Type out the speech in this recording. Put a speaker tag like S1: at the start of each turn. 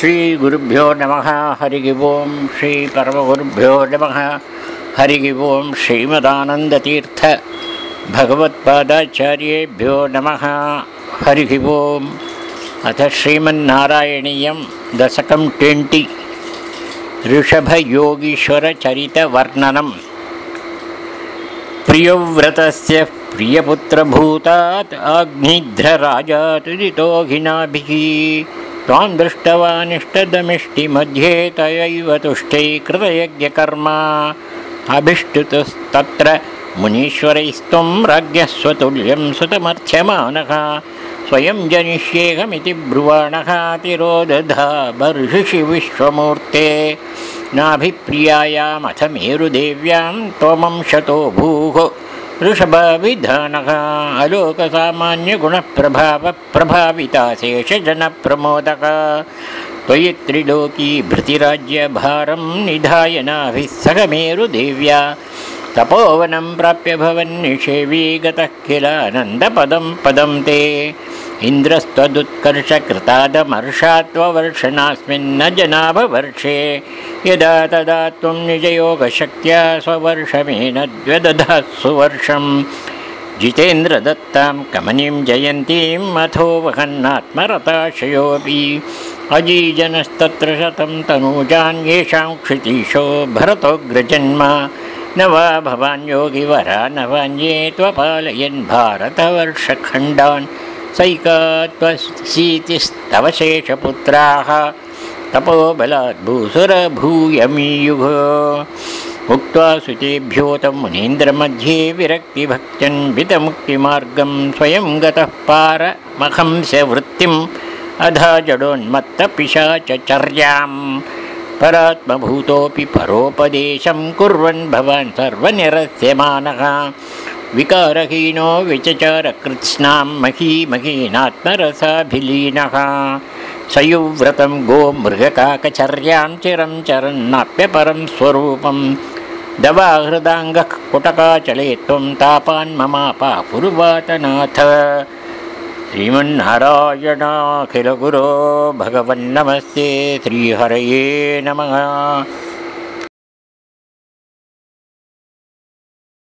S1: श्रीगुरुभ्यो नमः, हरिः ओं श्रीपरमगुरुभ्यो नमः, हरिः ओं श्रीमदानन्दतीर्थ भगवत्पादाचार्येभ्यो नमः, हरिः ओम्। अथ दशकं ट्वेण्टि। ऋषभयोगीश्वरचरितवर्णनं प्रियव्रतस्य प्रियपुत्रभूतात् आग्निध्रराजातुदितोघिनाभिः त्वां दृष्टवानिष्टदमिष्टिमध्ये तयैव तुष्टै कृतयज्ञकर्मा अभिष्टुतस्तत्र मुनीश्वरैस्त्वं राज्ञः स्वतुल्यं सुतमर्थ्यमानः। स्वयं जनिष्येऽहमिति ब्रुवाणः तिरोदधा बर्हिषि विश्वमूर्ते। नाभिप्रियायामथ मेरुदेव्यां त्वमंशतो भूः ऋषभविधानः अलोकसामान्यगुणप्रभावप्रभाविताशेषजनप्रमोदः त्वयि त्रिलोकी भृतिराज्यभारं निधाय नाभिः सगमेरुदेव्या तपोवनं प्राप्य भवन्निषेवी गतः किलानन्दपदं पदं ते इन्द्रस्त्वदुत्कर्षकृतादमर्षात्ववर्षणास्मिन्न जनाभवर्षे। यदा तदा त्वं निजयोगशक्त्या स्ववर्षमेन द्व्यदधात्सु वर्षं जितेन्द्रदत्तां कमनीं जयन्तीम् अथो वहन्नात्मरताशयोऽपि। अजीजनस्तत्र शतं तनूजान् येषां क्षितीशो भरतोऽग्रजन्म न वा भवान् योगिवरा न वान्ये त्वपालयन् भारतवर्षखण्डान् सैका त्वशीतिस्तव शेषपुत्राः तपोबलात् भूसुरभूयमीयुः उक्त्वा सुतेभ्योतं मुनीन्द्रमध्ये विरक्तिभक्त्यन् वितमुक्तिमार्गं स्वयं गतः पारमहंस्यवृत्तिम् अधा जडोन्मत्तपिशाचर्याम् परात्मभूतोऽपि परोपदेशं कुर्वन् भवान् सर्वनिरस्यमानः विकारहीनो विचचारकृत्स्नां महीमहीनात्मरसाभिलीनः सयुव्रतं गोमृगकाकचर्यां चिरं चरन्नाप्यपरं स्वरूपं। दवाहृदाङ्गः कुटकाचले त्वं तापान् ममापा पुरुवातनाथ श्रीमन्नारायणाखिलगुरो भगवन्नमस्ते श्रीहरये नमः